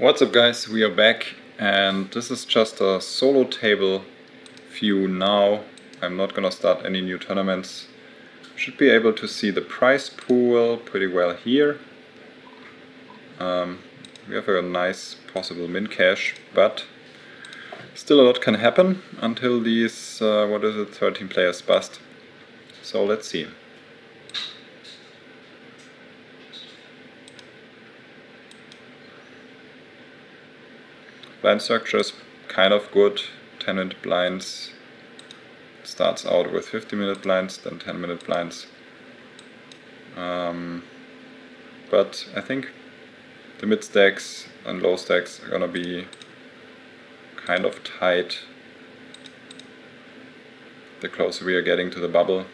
What's up guys, we are back and this is just a solo table view now. I'm not gonna start any new tournaments. Should be able to see the prize pool pretty well here. Um, we have a nice possible min cash, but still a lot can happen until these, uh, what is it, 13 players bust. So let's see. Blind structure is kind of good, 10 minute blinds. Starts out with 50 minute blinds, then 10 minute blinds. Um, but I think the mid stacks and low stacks are gonna be kind of tight the closer we are getting to the bubble.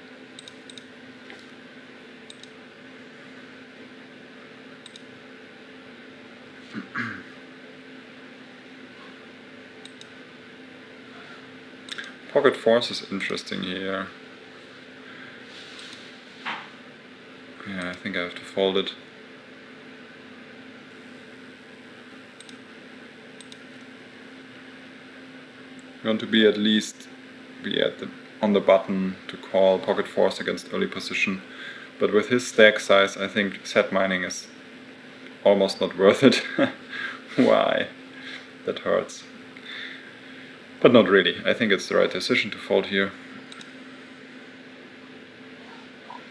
Pocket Fours is interesting here. Yeah, I think I have to fold it. You want to be at least be at the on the button to call Pocket Fours against early position. But with his stack size, I think set mining is almost not worth it. Why? That hurts. But not really. I think it's the right decision to fold here.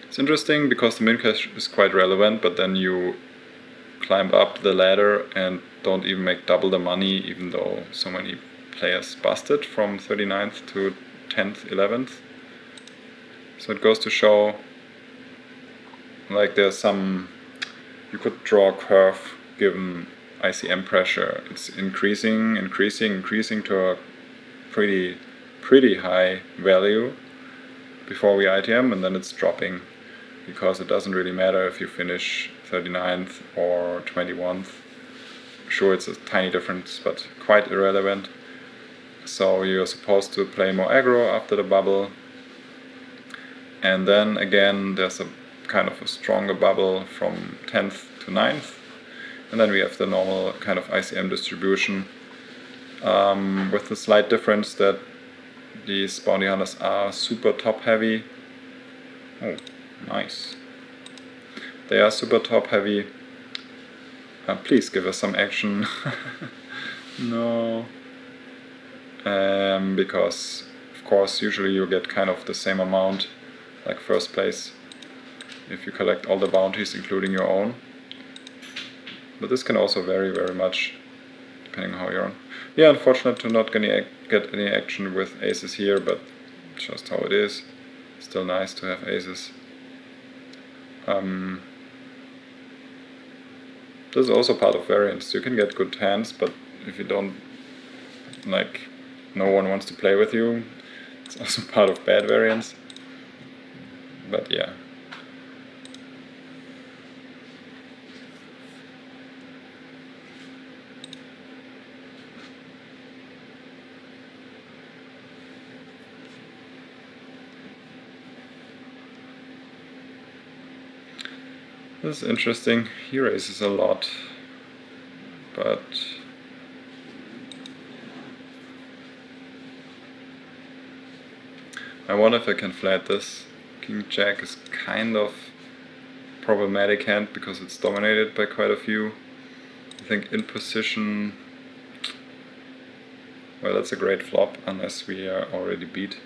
It's interesting because the min cash is quite relevant, but then you climb up the ladder and don't even make double the money, even though so many players busted from 39th to 10th, 11th. So it goes to show like there's some, you could draw a curve given ICM pressure. It's increasing, increasing, increasing to a pretty pretty high value before we ITM and then it's dropping because it doesn't really matter if you finish 39th or 21th. Sure, it's a tiny difference, but quite irrelevant. So you're supposed to play more aggro after the bubble. And then again, there's a kind of a stronger bubble from 10th to 9th. And then we have the normal kind of ICM distribution um, with the slight difference that these bounty hunters are super top heavy. Oh, nice. They are super top heavy. Uh, please give us some action. no. Um, because, of course, usually you get kind of the same amount, like first place, if you collect all the bounties, including your own. But this can also vary very much, depending on how you're on. Yeah, unfortunate to not get any action with aces here, but just how it is. Still nice to have aces. Um, this is also part of variance. You can get good hands, but if you don't, like, no one wants to play with you, it's also part of bad variance. But yeah. This is interesting. He raises a lot, but I wonder if I can flat this. King Jack is kind of problematic hand because it's dominated by quite a few. I think in position, well that's a great flop unless we are already beat.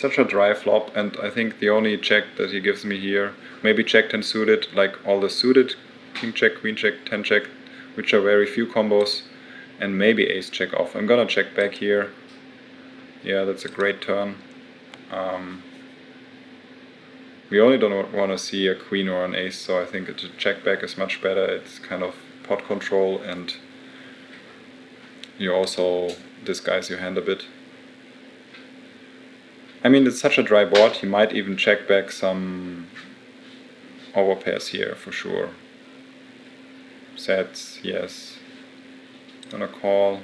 Such a dry flop and I think the only check that he gives me here, maybe check 10 suited, like all the suited, king check, queen check, 10 check, which are very few combos, and maybe ace check off. I'm gonna check back here. Yeah, that's a great turn. Um, we only don't want to see a queen or an ace, so I think a check back is much better. It's kind of pot control and you also disguise your hand a bit. I mean, it's such a dry board, he might even check back some overpairs here for sure. Sets, yes. Gonna call.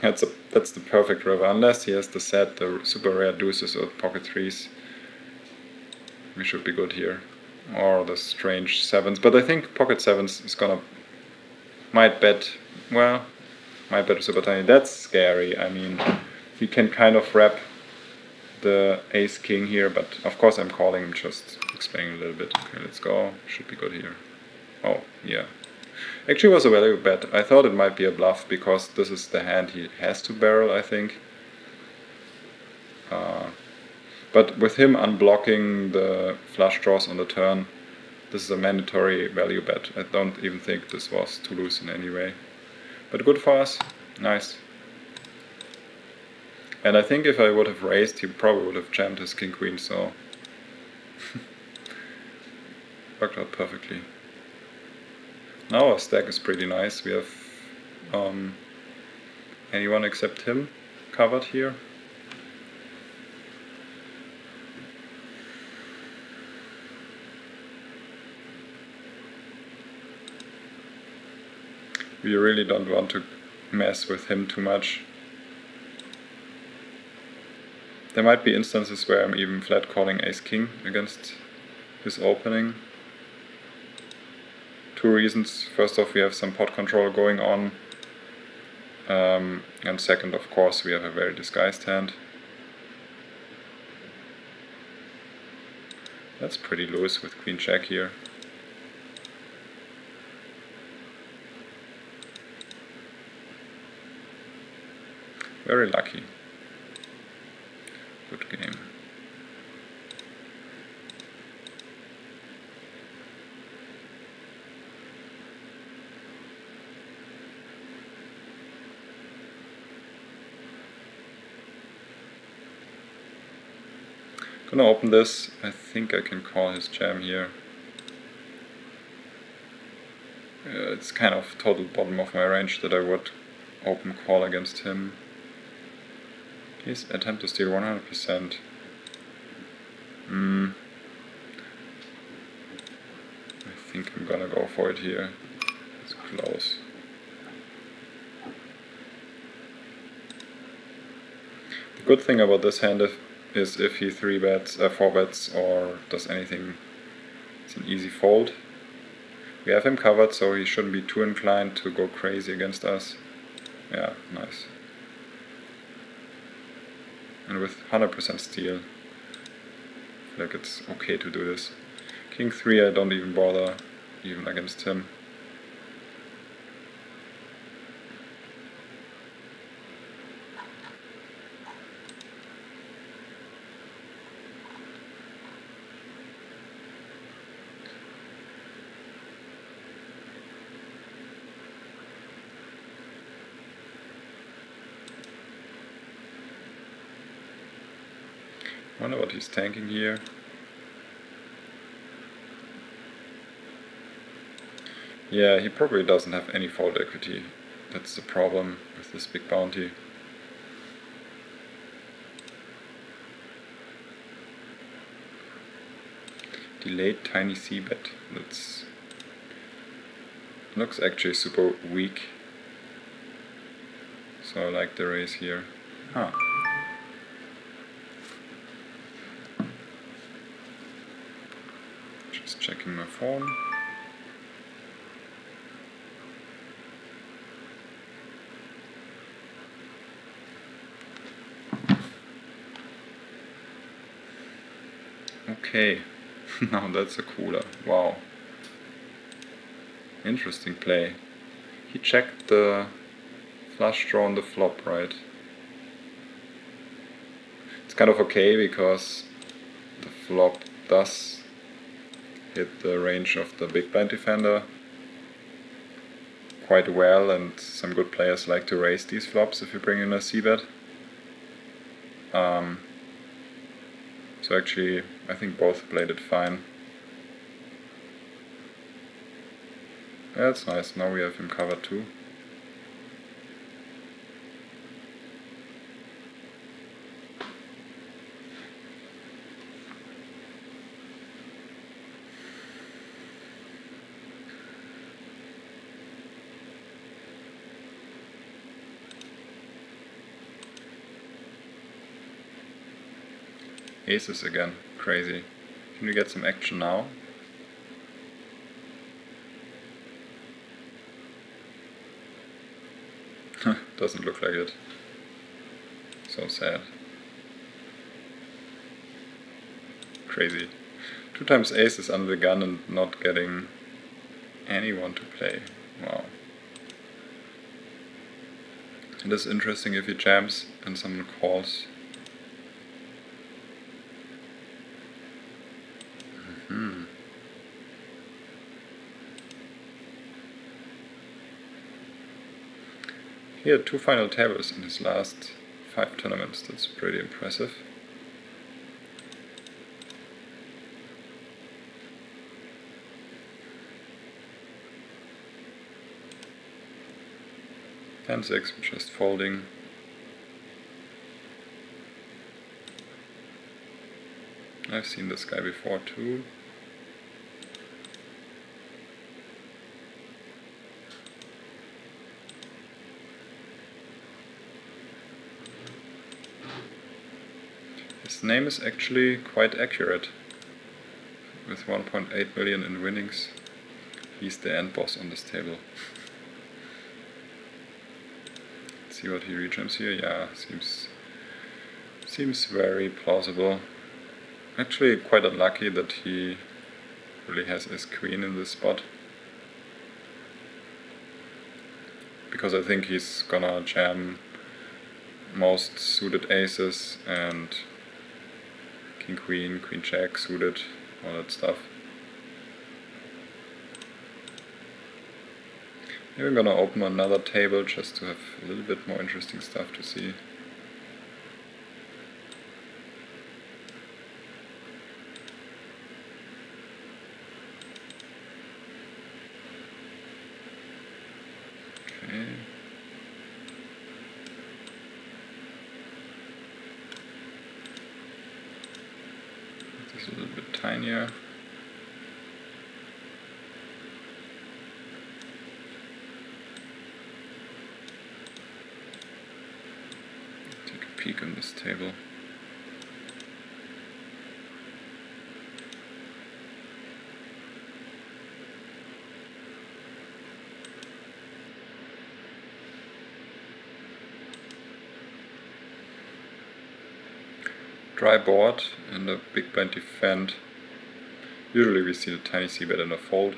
That's a that's the perfect river, unless he has the set, the super rare deuces or pocket threes. We should be good here. or the strange sevens. But I think pocket sevens is gonna might bet well might bet super tiny. That's scary. I mean, he can kind of wrap the ace king here, but of course I'm calling him just explaining a little bit. Okay, let's go. Should be good here. Oh, yeah. Actually was a value bet. I thought it might be a bluff because this is the hand he has to barrel, I think. Uh, but with him unblocking the flush draws on the turn, this is a mandatory value bet. I don't even think this was too loose in any way. But good for us. Nice. And I think if I would have raised, he probably would have jammed his king queen, so... Worked out perfectly. Now our stack is pretty nice. We have um, anyone except him covered here. We really don't want to mess with him too much. There might be instances where I'm even flat calling ace-king against his opening two reasons. First off, we have some pot control going on. Um, and second, of course, we have a very disguised hand. That's pretty loose with queen jack here. Very lucky. Good game. Gonna open this. I think I can call his jam here. Uh, it's kind of total bottom of my range that I would open call against him. Please attempt to steal 100%. Hmm. I think I'm gonna go for it here. It's close. The good thing about this hand if is if he 3 bets, uh, 4 bets or does anything, it's an easy fold. We have him covered so he shouldn't be too inclined to go crazy against us. Yeah, nice. And with 100% steal. Like it's okay to do this. King 3 I don't even bother, even against him. Wonder what he's tanking here. Yeah, he probably doesn't have any fold equity. That's the problem with this big bounty. Delayed tiny c-bet. That's looks actually super weak. So I like the raise here. Huh. Checking my phone. Okay, now that's a cooler. Wow. Interesting play. He checked the flush draw on the flop, right? It's kind of okay because the flop does hit the range of the big blind defender quite well and some good players like to raise these flops if you bring in a c-bet. Um, so actually I think both played it fine. That's nice, now we have him covered too. Aces again. Crazy. Can we get some action now? Doesn't look like it. So sad. Crazy. Two times aces under the gun and not getting anyone to play. Wow. It is interesting if he jams and someone calls Hmm. He had two final tables in his last five tournaments. That's pretty impressive. Ten six, just folding. I've seen this guy before too. His name is actually quite accurate. With 1.8 million in winnings, he's the end boss on this table. Let's see what he rejumps here. Yeah, seems seems very plausible. Actually, quite unlucky that he really has his queen in this spot. Because I think he's gonna jam most suited aces and king queen, queen jack suited, all that stuff. Maybe I'm gonna open another table just to have a little bit more interesting stuff to see. Okay. This is a bit tinier. Take a peek on this table. dry board and a big blind defend. Usually we see the tiny c-bet in a fold.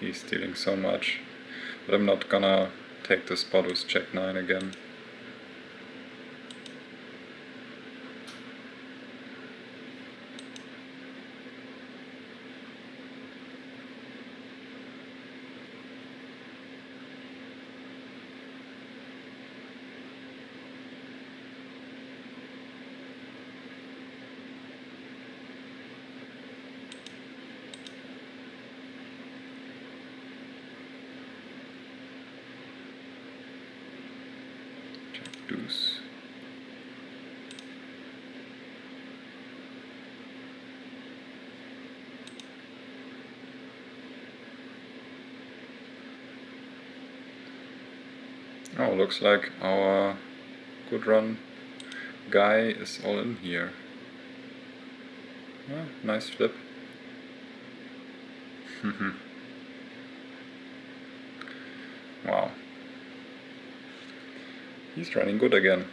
He's stealing so much. But I'm not gonna take the spot with Jack 9 again. Jack deuce. Oh, looks like our good run guy is all in here. Ah, nice flip. wow. He's running good again.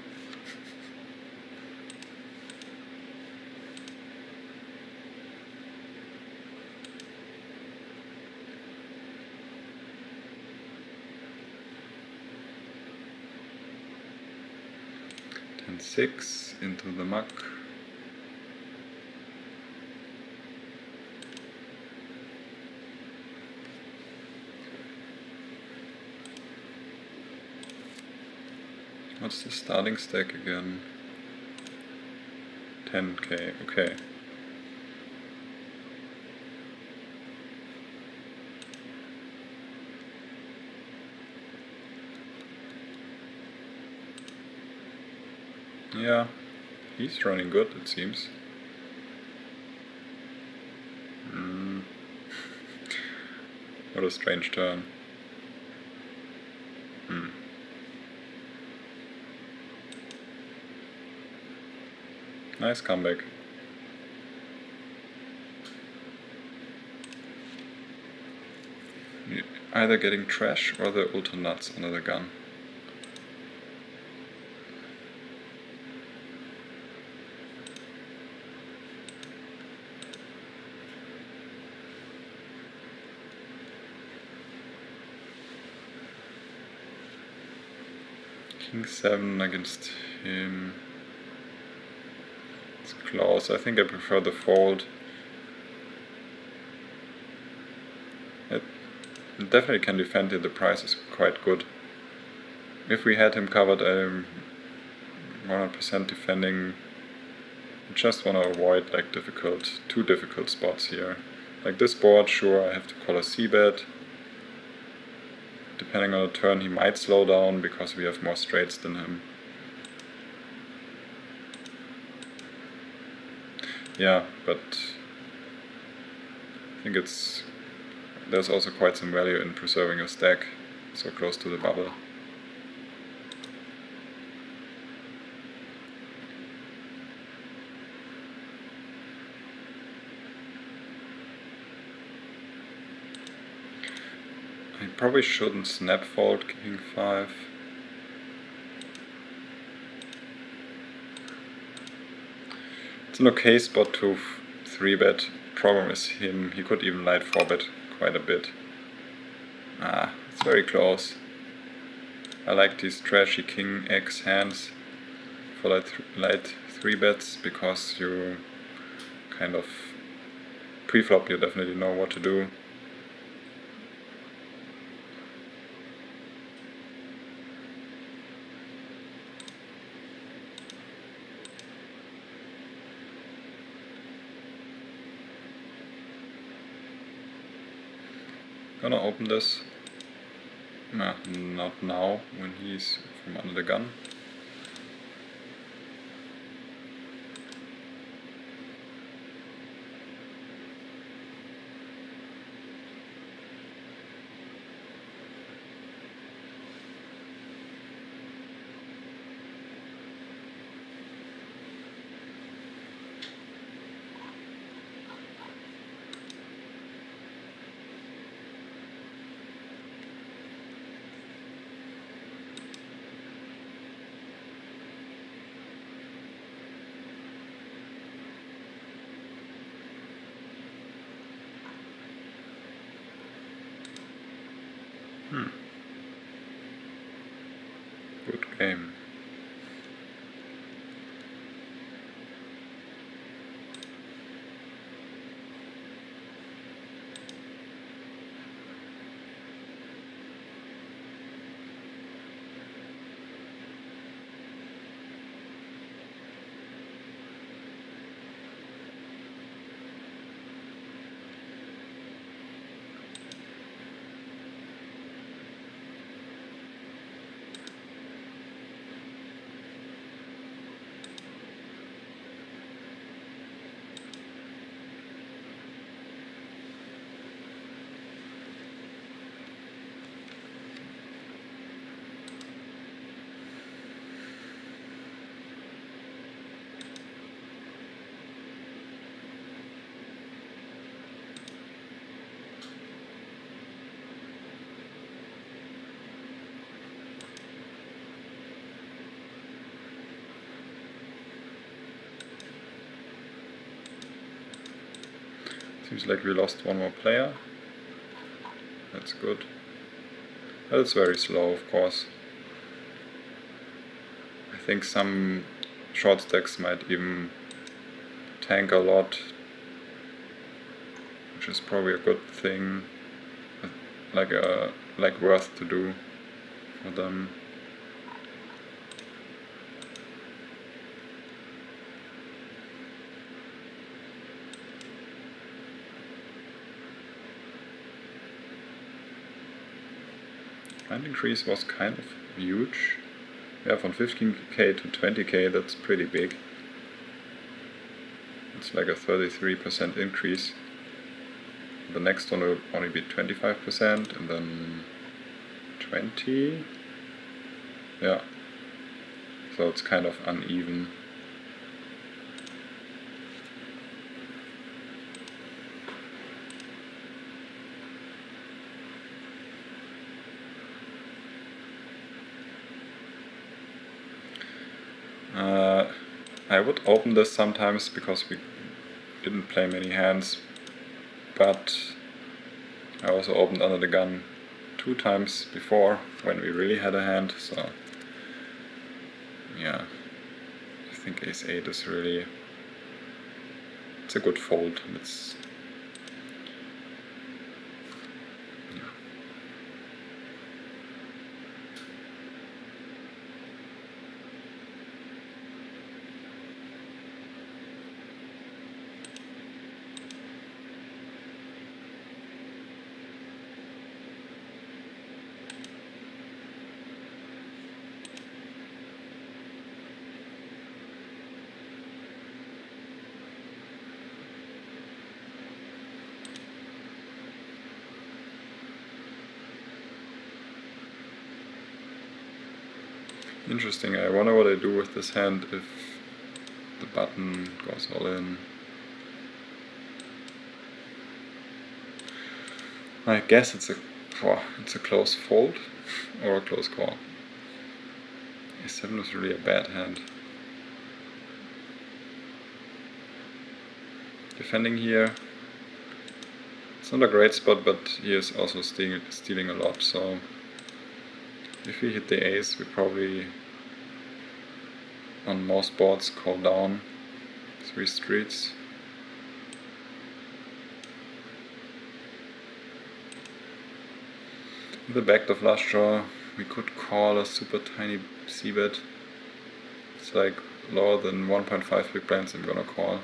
Ten six into the muck. What's the starting stack again? 10k, okay. Yeah, he's running good, it seems. Mm. what a strange turn. Hmm. Nice comeback. Either getting trash or the ultra nuts under the gun. King 7 against him. It's close. I think I prefer the fold. It definitely can defend it. The price is quite good. If we had him covered, um, I'm 100% defending. Just want to avoid like difficult, too difficult spots here. Like this board, sure, I have to call a c-bet depending on the turn he might slow down because we have more straights than him. Yeah, but I think it's there's also quite some value in preserving your stack so close to the bubble. Probably shouldn't snap fold king 5. It's an okay spot to 3 bet. Problem is him, he could even light 4 bet quite a bit. Ah, it's very close. I like these trashy king x hands for light, light 3 bets because you kind of pre-flop you definitely know what to do. Gonna open this. Not now, when he's from under the gun. Hmm. Good game. Seems like we lost one more player. That's good. It's very slow, of course. I think some short stacks might even tank a lot, which is probably a good thing, like a uh, like worth to do for them. Increase was kind of huge. Yeah, from 15k to 20k, that's pretty big. It's like a 33% increase. The next one will only be 25% and then 20. Yeah. So it's kind of uneven. Uh, I would open this sometimes because we didn't play many hands, but I also opened under the gun two times before when we really had a hand, so yeah, I think ace 8 is really, it's a good fold, it's Interesting, I wonder what I do with this hand if the button goes all in. I guess it's a oh, it's a close fold or a close call. A7 is really a bad hand. Defending here. It's not a great spot, but he is also stealing, stealing a lot, so if we hit the ace, we probably on most boards call down three streets. The backdoor flush draw, we could call a super tiny c-bet. It's like lower than 1.5 big blinds I'm gonna call.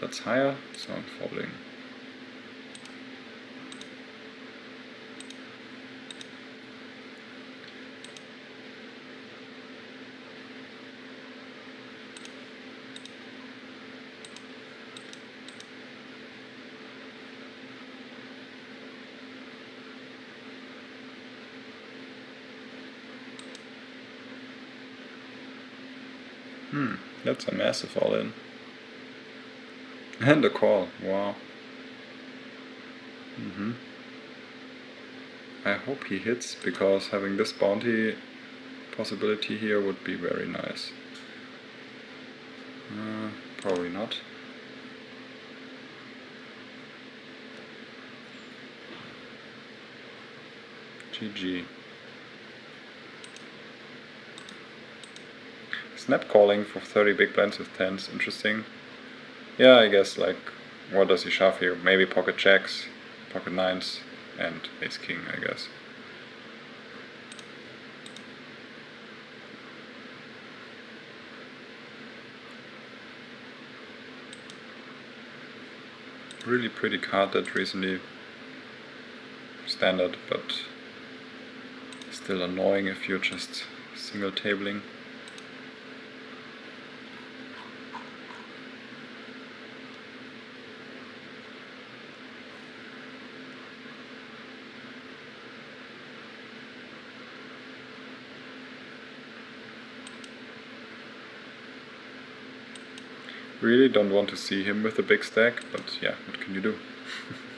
That's higher, so I'm folding. That's a massive all-in. And a call, wow. Mm hmm I hope he hits, because having this bounty possibility here would be very nice. Uh, probably not. GG. Snap calling for 30 big blinds with 10s, interesting. Yeah, I guess like, what does he shove here? Maybe pocket jacks, pocket nines, and ace king, I guess. Really pretty card that recently standard, but still annoying if you're just single tabling. Really don't want to see him with a big stack, but yeah, what can you do?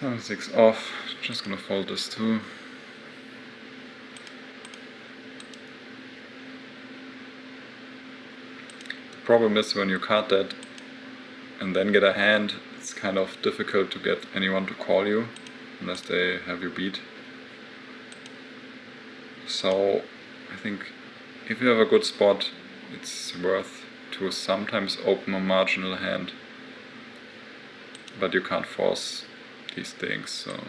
Seven six off. Just gonna fold this too. The problem is when you cut that and then get a hand, it's kind of difficult to get anyone to call you unless they have you beat. So I think if you have a good spot, it's worth to sometimes open a marginal hand but you can't force these things, so...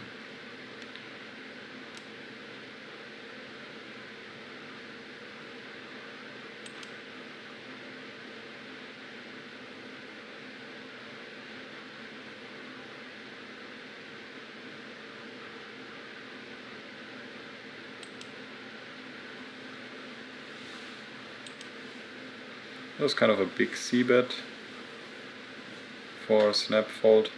That was kind of a big c-bet for snap fold.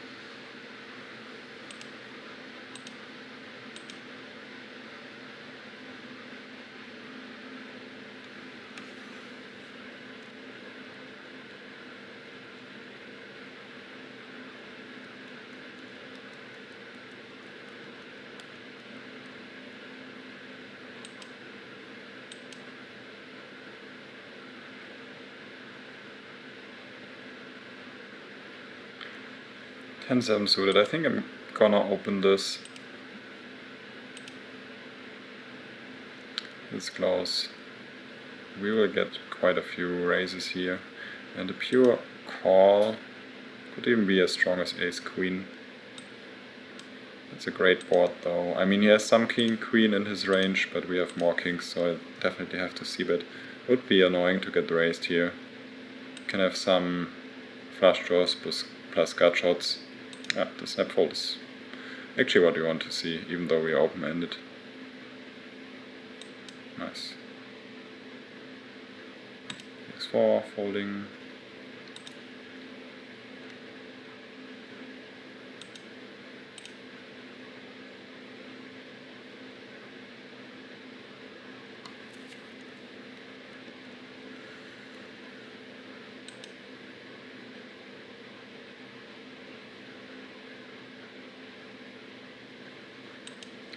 Ten seven suited. I think I'm gonna open this. It's close. We will get quite a few raises here. And a pure call could even be as strong as ace queen. It's a great board though. I mean he has some king queen in his range, but we have more kings, so I definitely have to c-bet. Would be annoying to get raised here. Can have some flush draws plus, plus gut shots. Yeah, the snap fold is actually what you want to see, even though we are open-ended. Nice. x4, folding.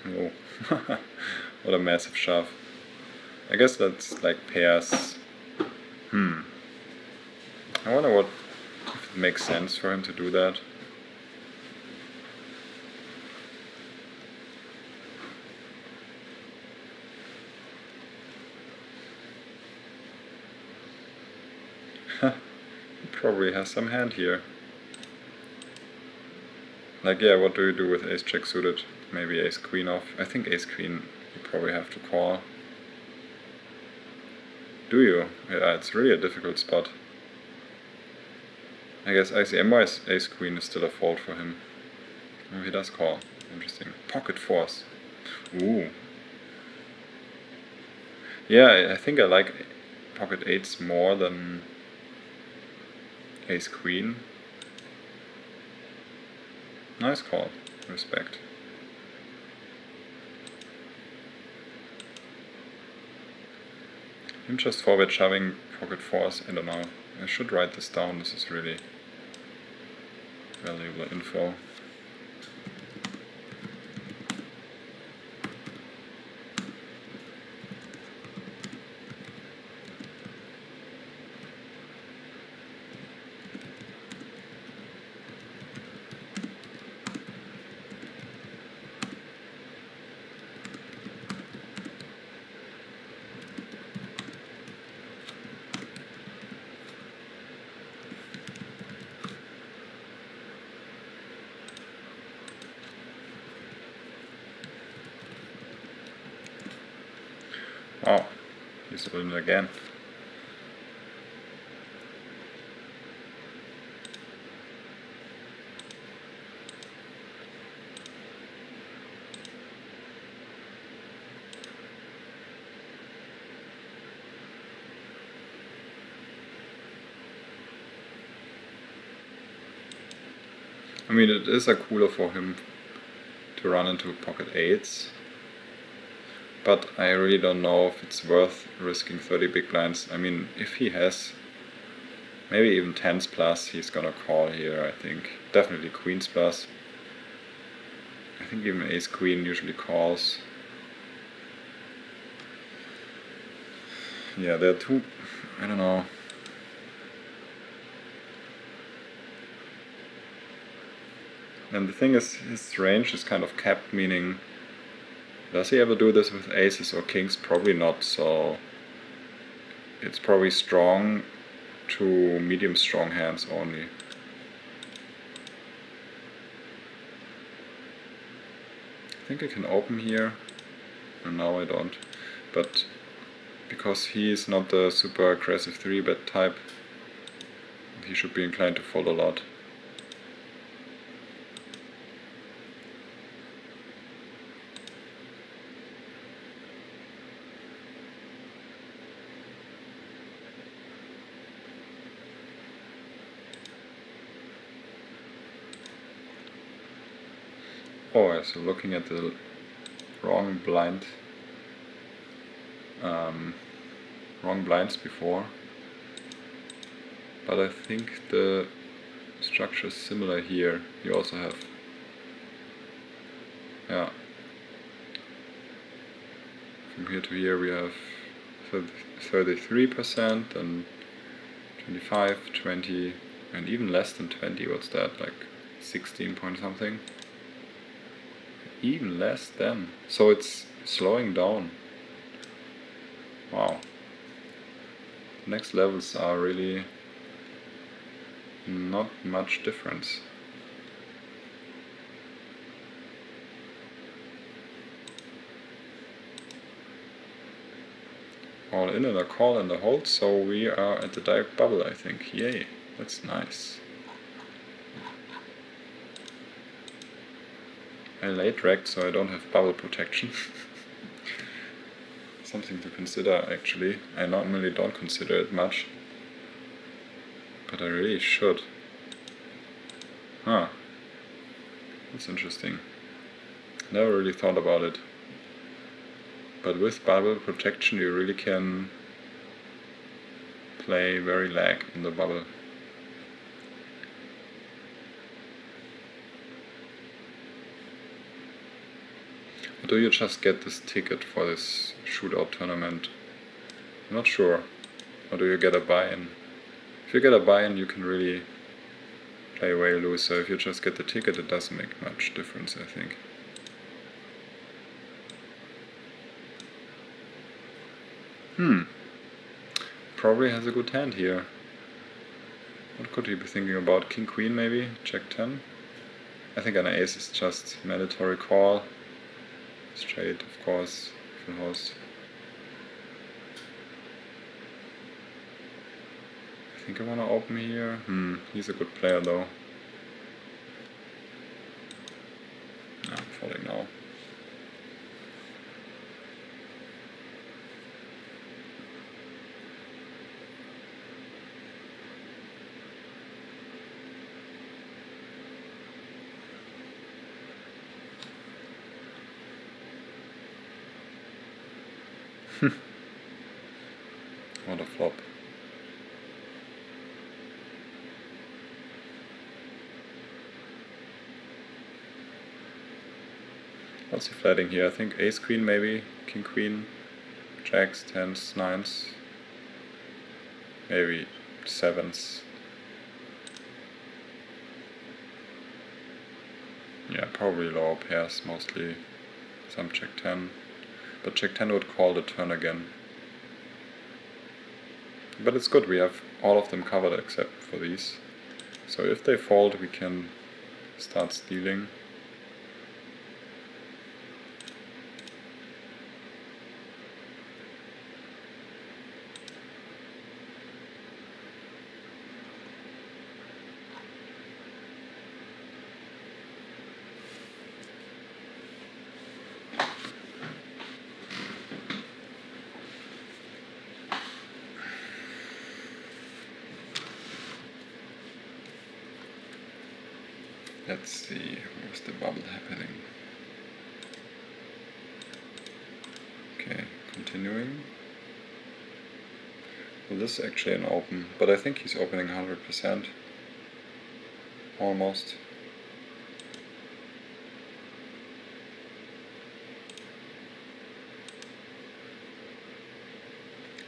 Oh, what a massive shove. I guess that's like pairs. Hmm. I wonder what if it makes sense for him to do that. he probably has some hand here. Like, yeah, what do you do with ace jack suited? Maybe ace queen off. I think ace queen you probably have to call. Do you? Yeah, it's really a difficult spot. I guess ICM-wise ace queen is still a fault for him. Oh, he does call. Interesting. Pocket fours. Ooh. Yeah, I think I like pocket eights more than ace queen. Nice call. Respect. Him just forward shoving pocket fours, I don't know. I should write this down, this is really valuable info. Oh, he's doing it again. I mean, it is a cooler for him to run into pocket eights but I really don't know if it's worth risking 30 big blinds. I mean, if he has maybe even 10s plus, he's gonna call here, I think. Definitely queens plus. I think even ace queen usually calls. Yeah, there are two, I don't know. And the thing is, his range is kind of capped, meaning does he ever do this with aces or kings? Probably not, so it's probably strong to medium strong hands only. I think I can open here. And now I don't. But because he is not the super aggressive 3-bet type, he should be inclined to fold a lot. So looking at the wrong blind, um, wrong blinds before. But I think the structure is similar here. You also have, yeah, from here to here we have 33% and 25, 20, and even less than 20. What's that? Like 16 point something even less than. So it's slowing down. Wow. Next levels are really not much difference. All in and a call and a hold, so we are at the direct bubble I think. Yay, that's nice. I late racked so I don't have bubble protection. Something to consider actually. I normally don't consider it much. But I really should. Huh. That's interesting. Never really thought about it. But with bubble protection you really can play very lag in the bubble. Do you just get this ticket for this shootout tournament? I'm not sure. Or do you get a buy-in? If you get a buy-in, you can really play way looser. If you just get the ticket, it doesn't make much difference, I think. Hmm. Probably has a good hand here. What could he be thinking about? King Queen maybe? Jack 10? I think an ace is just mandatory call straight, of course, full house. I think I wanna open here. Hmm, he's a good player though. I'm falling now. what a flop. What's he flatting here? I think ace queen maybe, king queen, jacks, tens, nines, maybe sevens. Yeah, probably lower pairs mostly, some jack 10. But jack 10 would call the turn again. But it's good, we have all of them covered except for these. So if they fold, we can start stealing. Let's see, where's the bubble happening? Okay, continuing. Well, this is actually an open, but I think he's opening 100%. Almost.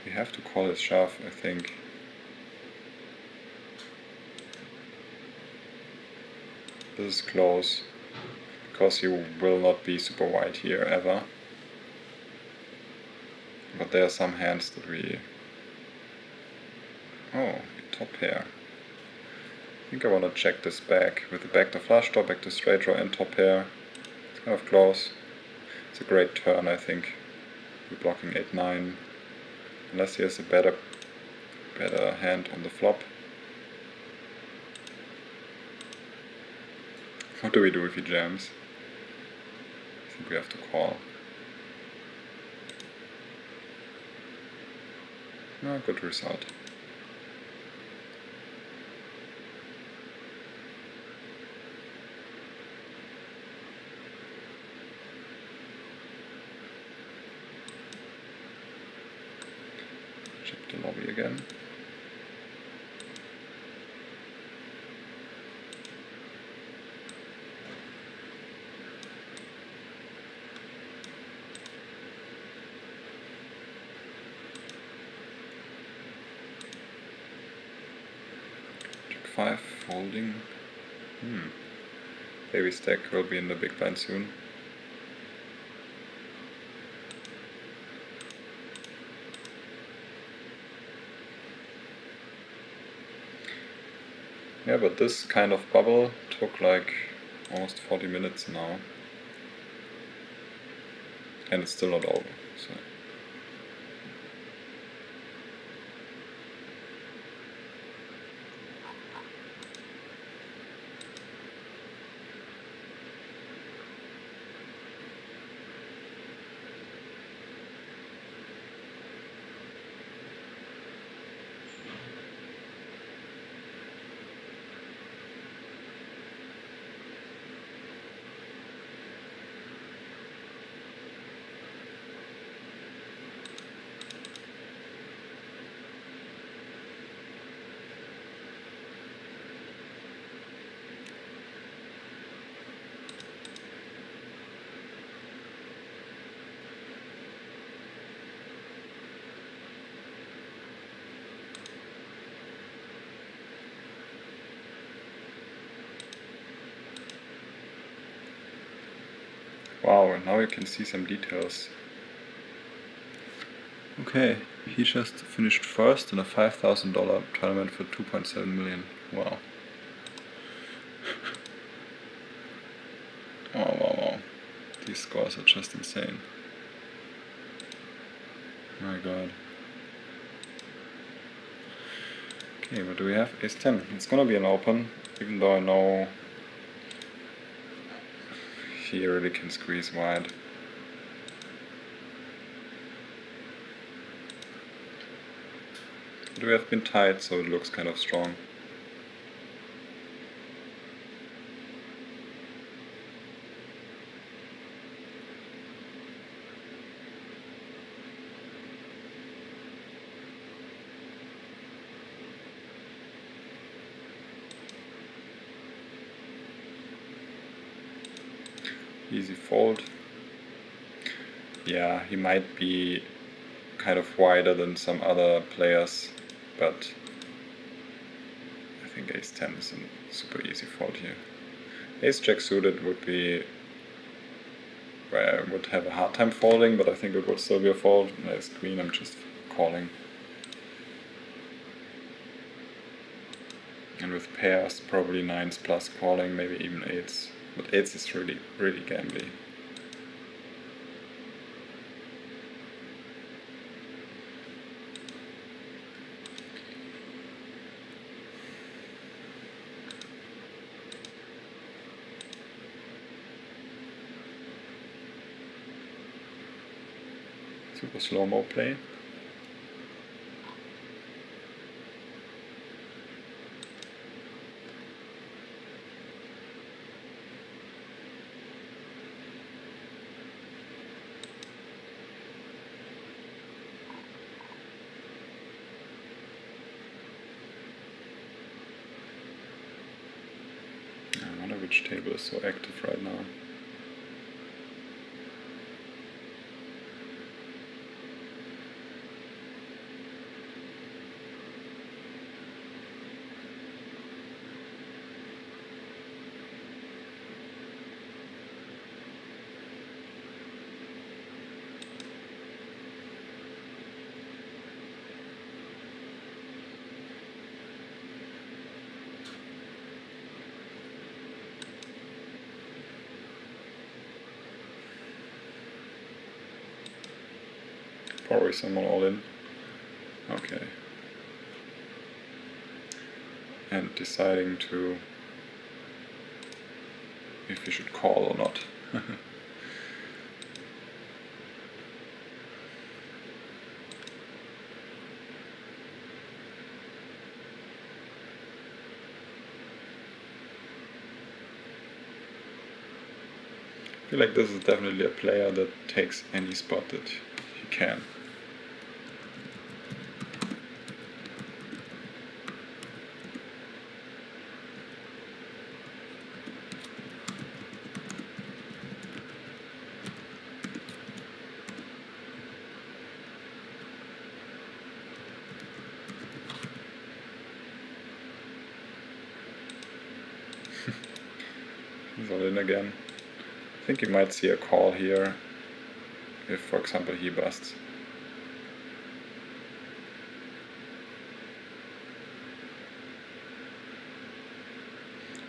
We have to call his shove, I think. This is close, because you will not be super wide here ever. But there are some hands that we... Oh, top pair. I think I want to check this back with the backdoor flush draw, backdoor straight draw and top pair. It's kind of close. It's a great turn, I think. We're blocking 8-9. Unless he has a better, better hand on the flop. What do we do if he jams? I think we have to call. No, good result. Check the lobby again. Check 5, folding. Hmm. Baby stack will be in the big blind soon. Yeah, but this kind of bubble took like almost 40 minutes now. And it's still not over, so. Wow, and now you can see some details. Okay, he just finished first in a $5,000 tournament for 2.7 million. Wow. wow, wow, wow. These scores are just insane. My god. Okay, what do we have? Ace 10. It's gonna be an open, even though I know he really can squeeze wide. But we have been tight, so it looks kind of strong. easy fold. Yeah, he might be kind of wider than some other players, but I think ace 10 is a super easy fold here. Ace jack suited would be where I would have a hard time folding, but I think it would still be a fold. Ace queen, I'm just calling. And with pairs, probably nines plus calling, maybe even eights. But eights is really, really gambly. Super slow-mo play. I wonder which table is so active right Probably someone all in. Okay. And deciding to if you should call or not. I feel like this is definitely a player that takes any spot that he can. He's all in again. I think you might see a call here if, for example, he busts.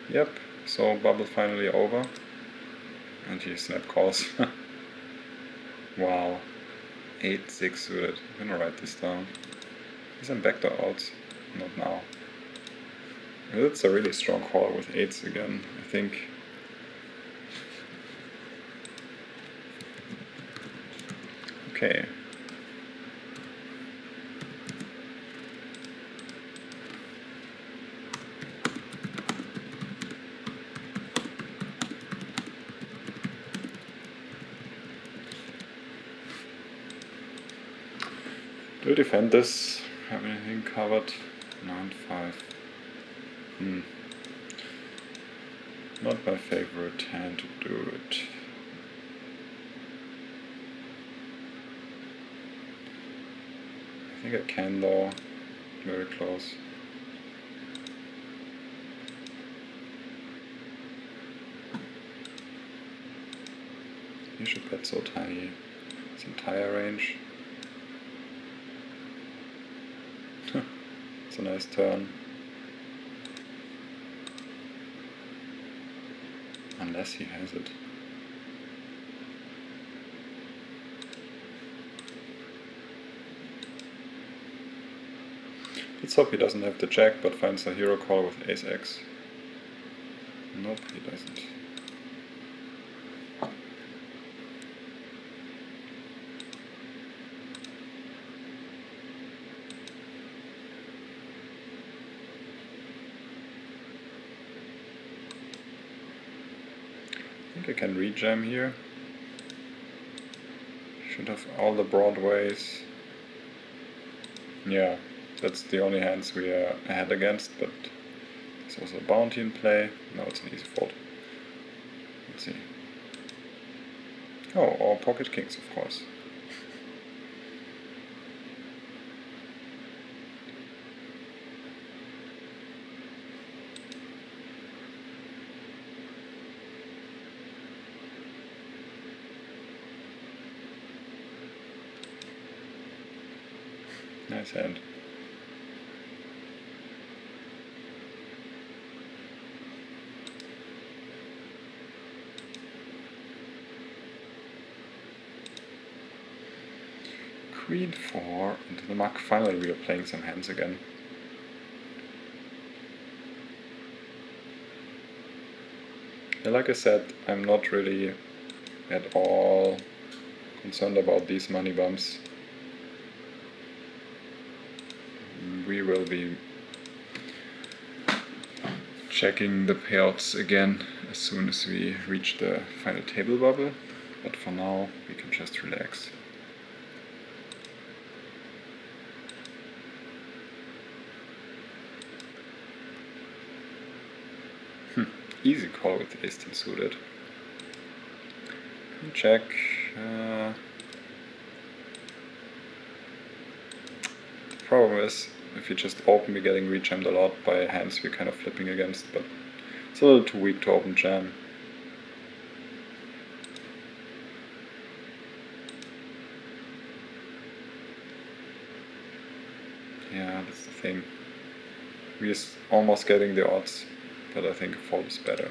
Yep, so bubble finally over. And he snap calls. wow. 8 6 suited. I'm gonna write this down. He's on backdoor outs. Not now. That's a really strong call with 8s again, I think. Okay. Do defend this? Have anything covered? 9-5. Hmm. Not my favorite hand to do it. I I can. Very close. You should bet so tiny. It's entire range. it's a nice turn. Unless he has it. Let's hope he doesn't have the jack, but finds a hero call with ace x. Nope, he doesn't. I think I can rejam here. Should have all the broadways. Yeah, that's the only hands we uh, are ahead against, but there's also a bounty in play. No, it's an easy fold. Let's see. Oh, or pocket kings, of course. Nice hand. Queen 4 into the muck. Finally we are playing some hands again. Yeah, like I said, I'm not really at all concerned about these money bumps. We will be checking the payouts again as soon as we reach the final table bubble, but for now we can just relax. Easy call with ace 10 suited. Check. Uh, the problem is, if you just open, we're getting rejammed a lot by hands we're kind of flipping against, but it's a little too weak to open jam. Yeah, that's the thing. We're almost getting the odds but I think fall is better.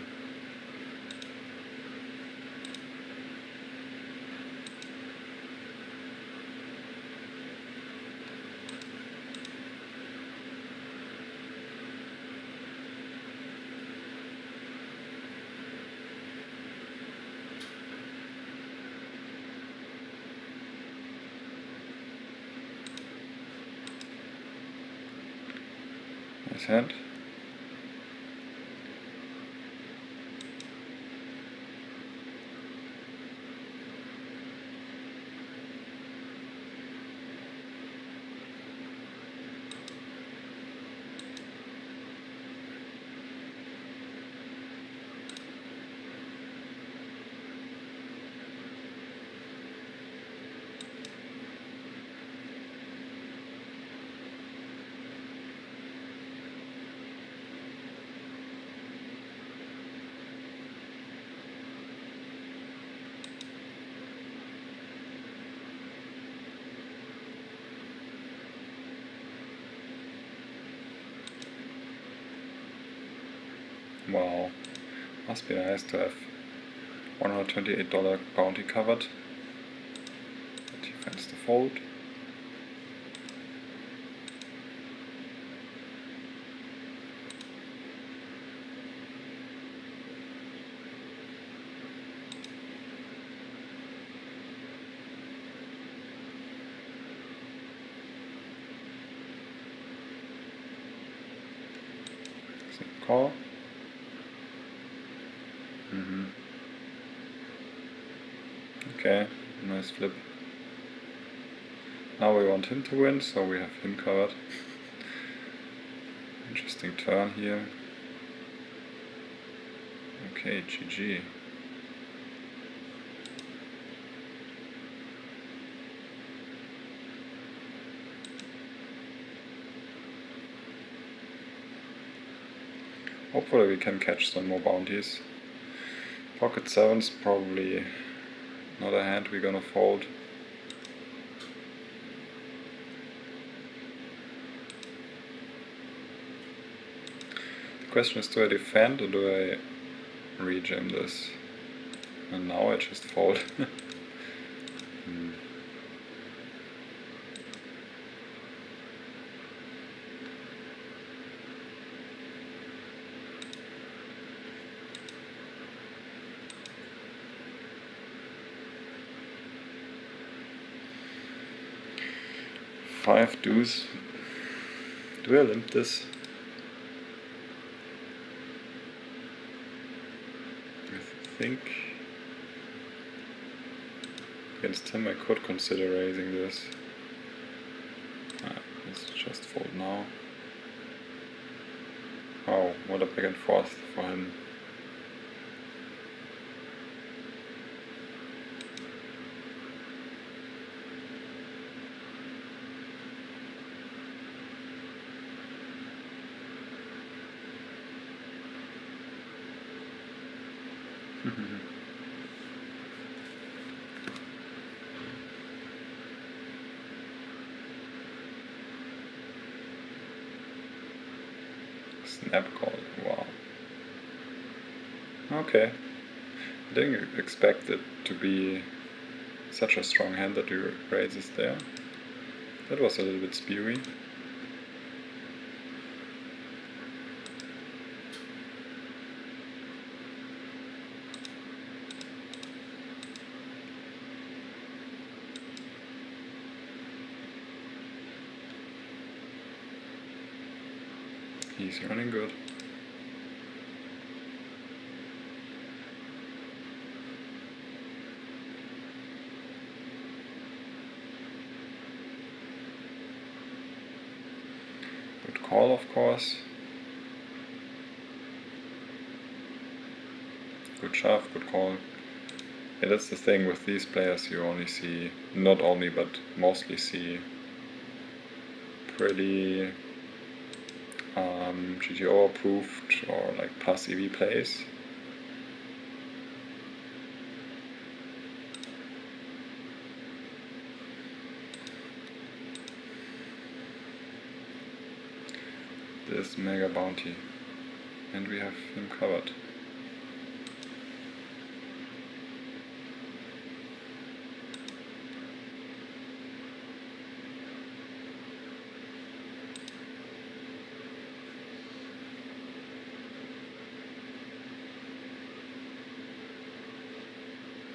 his head. Wow, must be nice to have $128 bounty covered. But he finds the fold. Call. Mm -hmm. Okay, nice flip. Now we want him to win, so we have him covered. Interesting turn here. Okay, GG. Hopefully we can catch some more bounties. Pocket 7's probably not a hand we're gonna fold. Question is do I defend or do I rejam this? And now I just fold. hmm. five deuce. Do I limp this? I think against him I could consider raising this. Uh, Let's just fold now. Oh, what a back and forth for him. Snap call, wow. Okay. I didn't expect it to be such a strong hand that he raises there. That was a little bit spewy. He's running good. Good call, of course. Good shove, good call. Yeah, that's the thing with these players, you only see, not only, but mostly see pretty um, GTO approved or like plus EV plays. This mega bounty and we have him covered.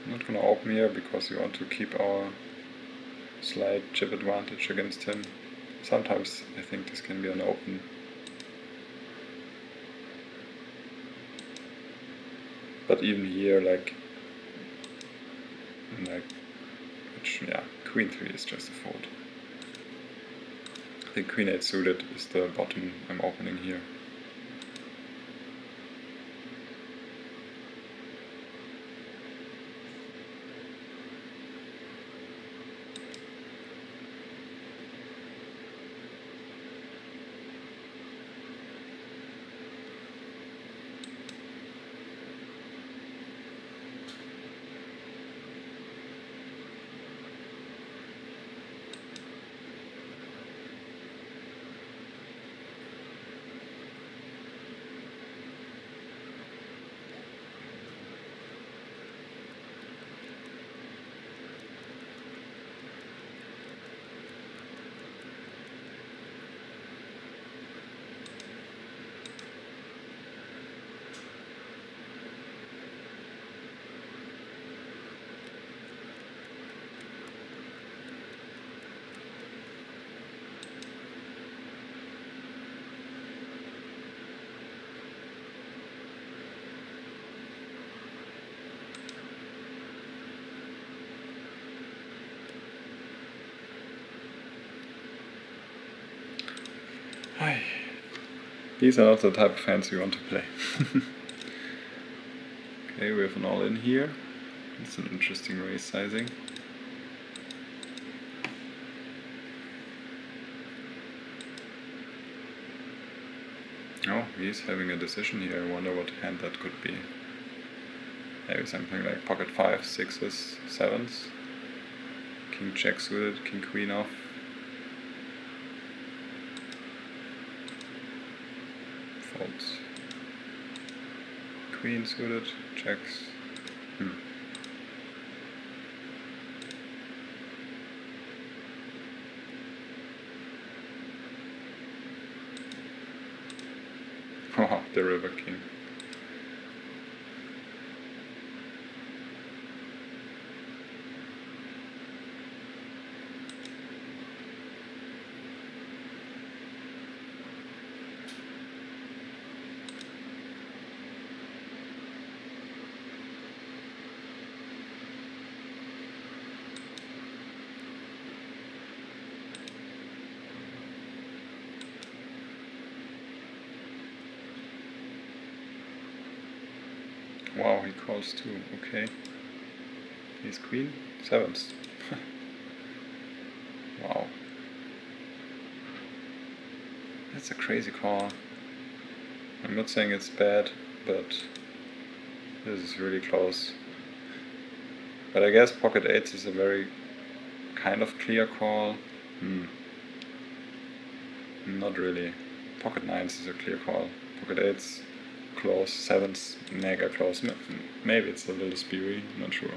not gonna open here because we want to keep our slight chip advantage against him. Sometimes I think this can be an open but even here, like, like, which, yeah, queen 3 is just a fold. I think queen 8 suited is the bottom I'm opening here. These are not the type of hands we want to play. okay, we have an all-in here. It's an interesting raise sizing. Oh, he's having a decision here. I wonder what hand that could be. Maybe something like pocket 5, 6s, 7s. King jack suited, king queen off. Queen suited, checks. Hmm. Oh, the River King. Wow, he calls too, okay. He's queen, sevens. wow. That's a crazy call. I'm not saying it's bad, but this is really close. But I guess pocket eights is a very kind of clear call. Hmm. Not really. Pocket nines is a clear call. Pocket eights close, sevens mega close. Maybe it's a little spewy, not sure.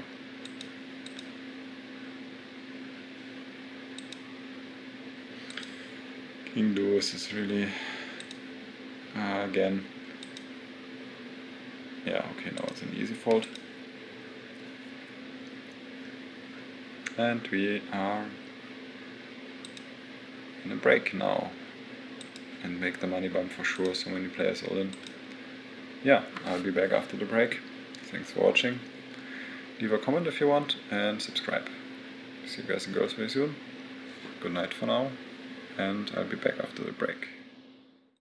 King Deuce is really uh, again. Yeah, okay, now it's an easy fold. And we are in a break now. And make the money bump for sure, so many players all in yeah, I'll be back after the break. Thanks for watching. Leave a comment if you want and subscribe. See you guys in girls very soon. Good night for now and I'll be back after the break.